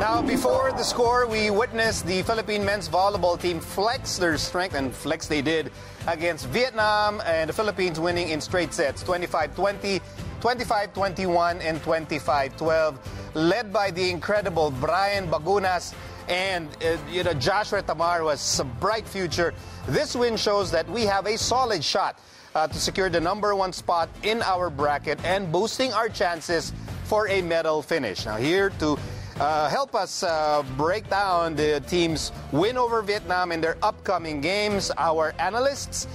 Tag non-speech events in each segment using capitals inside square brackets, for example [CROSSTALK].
Now, before the score, we witnessed the Philippine men's volleyball team flex their strength, and flex they did against Vietnam, and the Philippines winning in straight sets 25 20, 25 21, and 25 12, led by the incredible Bryan Bagunas. And uh, you know Josh Retamar was a bright future. This win shows that we have a solid shot uh, to secure the number one spot in our bracket and boosting our chances for a medal finish. Now here to uh, help us uh, break down the team's win over Vietnam in their upcoming games, our analysts,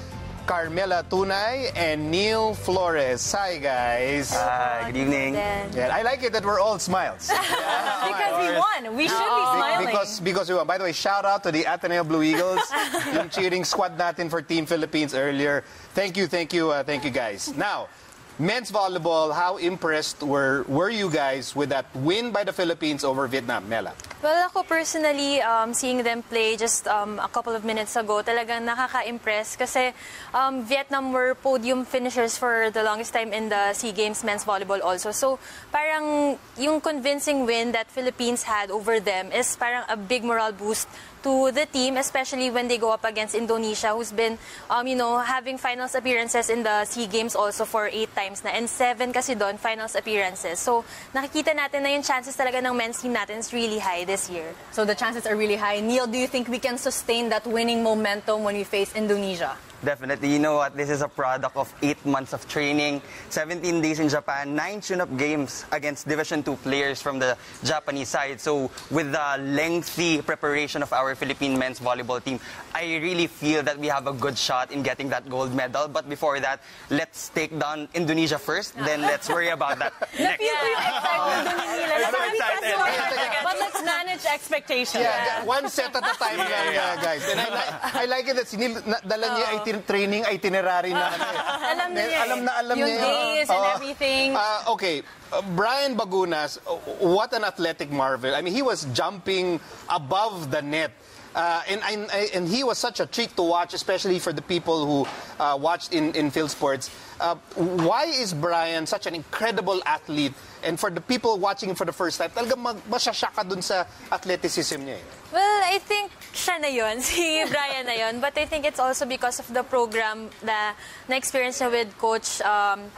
Carmela Tunay and Neil Flores. Hi, guys. Hi, good evening. Yeah, I like it that we're all smiles. [LAUGHS] because we won. We should be smiling. Because, because we won. By the way, shout out to the Ateneo Blue Eagles, [LAUGHS] yung cheering squad natin for Team Philippines earlier. Thank you, thank you, uh, thank you guys. Now, men's volleyball, how impressed were, were you guys with that win by the Philippines over Vietnam? Mela? Well, ako personally, um, seeing them play just um, a couple of minutes ago, talagang nakaka-impress kasi um, Vietnam were podium finishers for the longest time in the SEA Games men's volleyball also. So parang yung convincing win that Philippines had over them is parang a big moral boost to the team, especially when they go up against Indonesia, who's been, um, you know, having finals appearances in the SEA Games also for eight times na. And seven kasi doon, finals appearances. So, nakikita natin na yung chances talaga ng men's team natin is really high this year. So the chances are really high. Neil, do you think we can sustain that winning momentum when we face Indonesia? Definitely. You know what? This is a product of eight months of training, 17 days in Japan, nine tune-up games against Division 2 players from the Japanese side. So with the lengthy preparation of our Philippine men's volleyball team, I really feel that we have a good shot in getting that gold medal. But before that, let's take down Indonesia first, then let's worry about that [LAUGHS] next. I'm excited. But let's manage expectations. Yeah, one set at a time lang, uh, guys. And I, li- I like it that sinil, na, dala niya ay tin- training itinerary na. ano [LAUGHS] eh. Alam niya eh. alam na alam Yung niya. days and everything. Uh, okay, uh, Brian Bagunas, uh, what an athletic marvel. I mean, he was jumping above the net. Uh, and, and, and he was such a treat to watch, especially for the people who uh, watched in, in Phil Sports. Uh, why is Brian such an incredible athlete? And for the people watching for the first time, talagang mag- masyasya ka dun sa athleticism niya eh. Well, I think siya na yun, [LAUGHS] si Brian na yun. But I think it's also because of the program na na-experience niya with Coach um,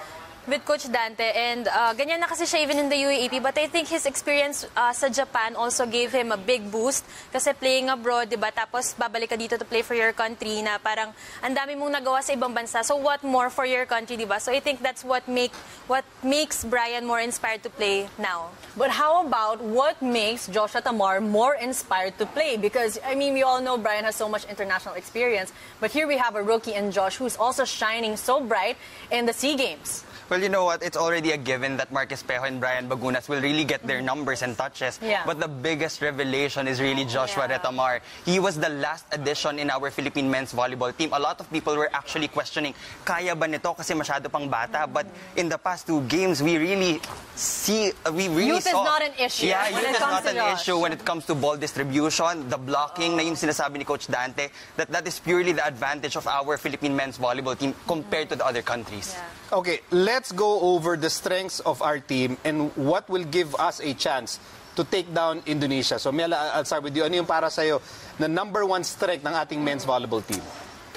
with Coach Dante. And uh, ganyan na kasi siya even in the UAAP. But I think his experience uh, sa Japan also gave him a big boost. Kasi playing abroad, di ba? Tapos babalik ka dito to play for your country na parang ang dami mong nagawa sa ibang bansa. So what more for your country, di ba? So I think that's what make what makes Bryan more inspired to play now. But how about what makes Josh Retamar more inspired to play? Because, I mean, we all know Bryan has so much international experience, but here we have a rookie in Josh who's also shining so bright in the SEA Games. Well, you know what? It's already a given that Marck Espejo and Bryan Bagunas will really get their numbers and touches. Yeah. But the biggest revelation is really Joshua Yeah. Retamar. He was the last addition in our Philippine men's volleyball team. A lot of people were actually questioning, kaya ba nito kasi masyado pang bata? But in the past two games, we really see, uh, we really Youth is not an issue Yeah, when youth is not an Josh. issue when it comes to ball distribution, the blocking na yung sinasabi ni Coach Dante, that that is purely the advantage of our Philippine men's volleyball team compared to the other countries. Okay, let's go over the strengths of our team and what will give us a chance to take down Indonesia. So Mela, I'll start with you. Ano yung para sa'yo na number one strength ng ating men's volleyball team?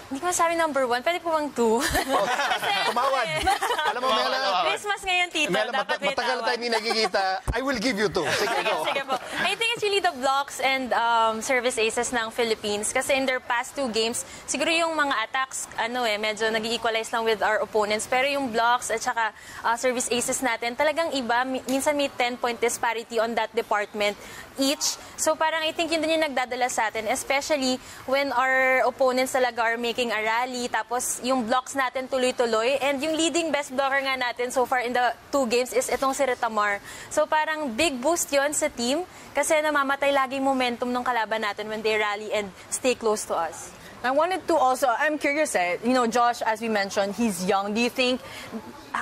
Hindi ko masabi number one. Pwede po bang two? [LAUGHS] Tumawad. Alam mo, Mela, Christmas ngayon, tito. Mela Dapat mata- matagal tayo hindi nagkikita. I will give you two. Sige, Sige, sige po. I think it's really the blocks and um, service aces ng Philippines. Kasi in their past two games, siguro yung mga attacks, ano eh, medyo nag equalize lang with our opponents. Pero yung blocks at saka uh, service aces natin, talagang iba. Mi- Minsan may 10-point disparity on that department each. So parang I think yun din yung nagdadala sa atin. Especially when our opponents talaga are making a rally. Tapos yung blocks natin tuloy-tuloy. And yung leading best blocker nga natin so far in the two games is itong si Retamar. So parang big boost yon sa team kasi namamatay lagi momentum ng kalaban natin when they rally and stay close to us. I wanted to also, I'm curious, eh, you know, Josh, as we mentioned, he's young. Do you think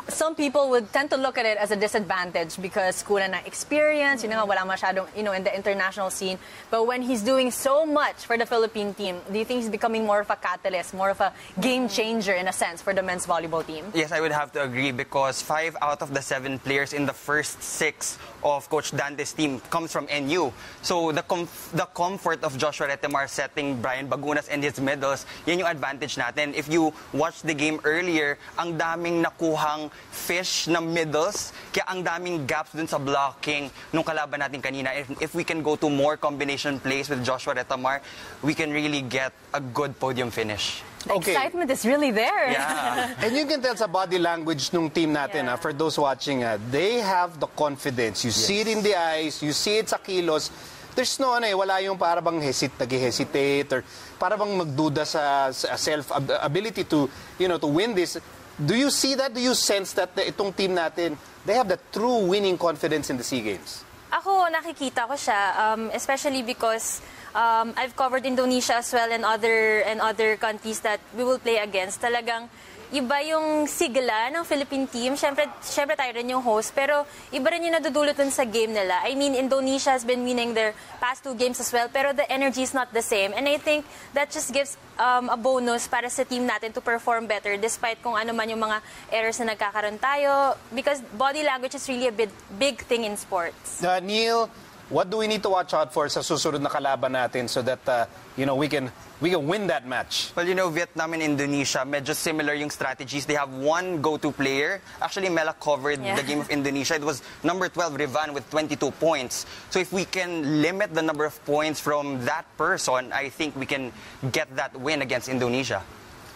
some people would tend to look at it as a disadvantage because kulang na experience, yun nga, wala masyadong, you know, in the international scene. But when he's doing so much for the Philippine team, do you think he's becoming more of a catalyst, more of a game changer in a sense for the men's volleyball team? Yes, I would have to agree because five out of the seven players in the first six of Coach Dante's team comes from NU. So the comf- the comfort of Joshua Retamar setting Bryan Bagunas and his middles, yan yung advantage natin. If you watch the game earlier, ang daming nakuhang fish na middles, kaya ang daming gaps dun sa blocking nung kalaban natin kanina. If, if we can go to more combination plays with Joshua Retamar, we can really get a good podium finish. The Okay. excitement is really there. Yeah. [LAUGHS] And you can tell sa body language nung team natin, Yeah. ah, for those watching, ah, they have the confidence. You see it in the eyes, you see it sa kilos. There's no ano eh, wala yung para bang hesit, nag-hesitate or para bang magduda sa, sa self ab- ability to, you know, to win this. Do you see that? Do you sense that the, itong team natin, they have the true winning confidence in the SEA Games? Ako, nakikita ko siya, um, especially because um, I've covered Indonesia as well and other and other countries that we will play against. Talagang iba yung sigla ng Philippine team. Siyempre, siyempre tayo rin yung host, pero iba rin yung nadudulot dun sa game nila. I mean, Indonesia has been winning their past two games as well, pero the energy is not the same. And I think that just gives um, a bonus para sa team natin to perform better despite kung ano man yung mga errors na nagkakaroon tayo because body language is really a big, big thing in sports. Uh, Neil, what do we need to watch out for sa susunod na kalaban natin so that, uh, you know, we can, we can win that match? Well, you know, Vietnam and Indonesia, medyo similar yung strategies. They have one go-to player. Actually, Mela covered Yeah. the game of Indonesia. It was number 12, Rivan, with 22 points. So if we can limit the number of points from that person, I think we can get that win against Indonesia.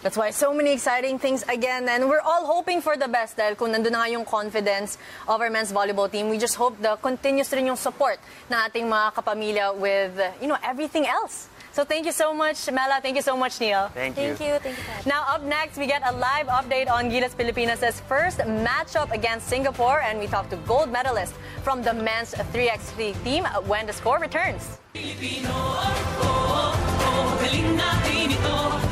That's why so many exciting things again. And we're all hoping for the best dahil kung nandun na nga yung confidence of our men's volleyball team, we just hope the continuous rin yung support na ating mga kapamilya with, you know, everything else. So thank you so much, Mela. Thank you so much, Neil. Thank you. Thank you, thank you. Pat. Now, up next, we get a live update on Gilas Pilipinas' first matchup against Singapore, and we talk to gold medalist from the men's 3x3 team when the score returns. Pilipino, oh, oh, oh,